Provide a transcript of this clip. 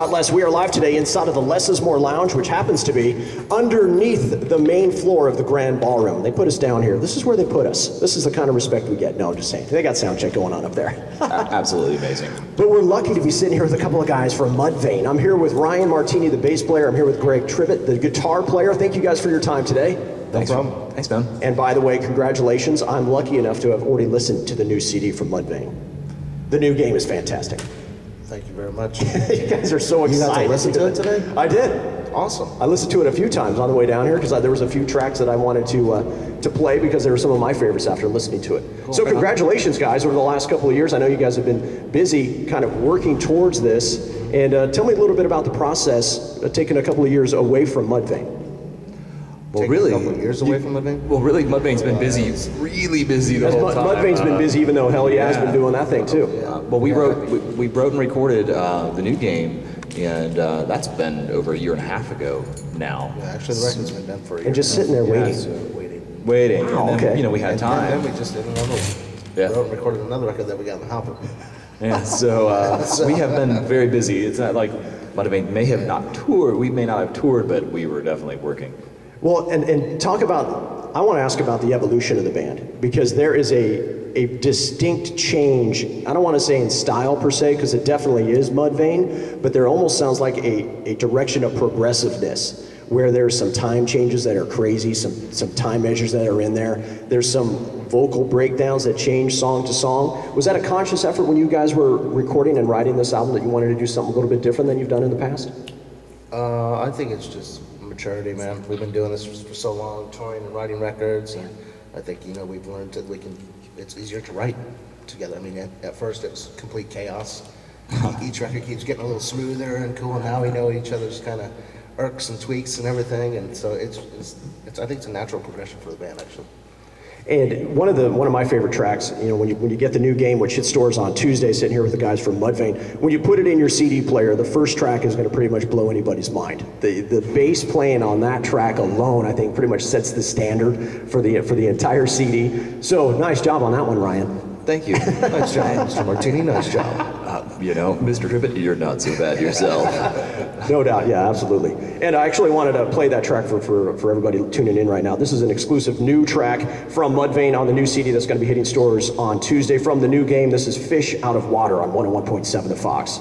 Les, we are live today inside of the Less is More Lounge, which happens to be underneath the main floor of the Grand Ballroom. They put us down here. This is where they put us. This is the kind of respect we get. No, I'm just saying. They got sound check going on up there. Absolutely amazing. But we're lucky to be sitting here with a couple of guys from Mudvayne. I'm here with Ryan Martinie, the bass player. I'm here with Greg Tribbett, the guitar player. Thank you guys for your time today. Thanks, problem. Thanks, man. And by the way, congratulations. I'm lucky enough to have already listened to the new CD from Mudvayne. The new game is fantastic. Thank you very much. you guys are so You got excited. to listen to it today? I did. Awesome. I listened to it a few times on the way down here because there was a few tracks that I wanted to uh, to play because they were some of my favorites after listening to it. So congratulations, guys! Over the last couple of years, I know you guys have been busy, kind of working towards this. And uh, tell me a little bit about the process of taking a couple of years away from Mudvayne. Well, really, a couple years away from Mudvayne? Well, really, Mudvayne's been busy, really busy the As whole Mud, time. Mudvayne's been busy, even though Hellyeah, has been doing that thing too. Uh, well, we wrote we, we wrote and recorded uh, the new game, and uh, that's been over a year and a half ago now. Yeah, actually, the record's been done for a year. And just now. sitting there Yeah, waiting. so waiting. Waiting, Wow, and then, okay. you know, we had And time. then we just did another Yeah. wrote and recorded another record that we got in the hopper. Yeah, so uh, we have been very busy. It's not like Mudvayne may have not toured. We may not have toured, but we were definitely working. Well, and, and talk about, I want to ask about the evolution of the band because there is a, a distinct change. I don't want to say in style per se because it definitely is Mudvayne, but there almost sounds like a, a direction of progressiveness where there's some time changes that are crazy, some, some time measures that are in there. There's some vocal breakdowns that change song to song. Was that a conscious effort when you guys were recording and writing this album that you wanted to do something a little bit different than you've done in the past? Uh, I think it's just maturity, man. We've been doing this for so long, touring and writing records, and I think you know we've learned that we can. It's easier to write together. I mean, at, at first it was complete chaos. Each record keeps getting a little smoother and cool. Now we know each other's kind of irks and tweaks and everything, and so it's, it's, it's. I think it's a natural progression for the band, actually. And one of the one of my favorite tracks, you know, when you when you get the new game, which hit stores on Tuesday, sitting here with the guys from Mudvayne, when you put it in your CD player, the first track is going to pretty much blow anybody's mind. The the bass playing on that track alone, I think, pretty much sets the standard for the for the entire CD. So nice job on that one, Ryan. Thank you. Nice job, Mr. Martinie. Nice job. Uh, you know, Mr. Tribbett, you're not so bad yourself. No doubt, yeah, absolutely. And I actually wanted to play that track for, for, for everybody tuning in right now. This is an exclusive new track from Mudvayne on the new CD that's going to be hitting stores on Tuesday from the new game. This is Fish Out of Water on 101.7 The Fox.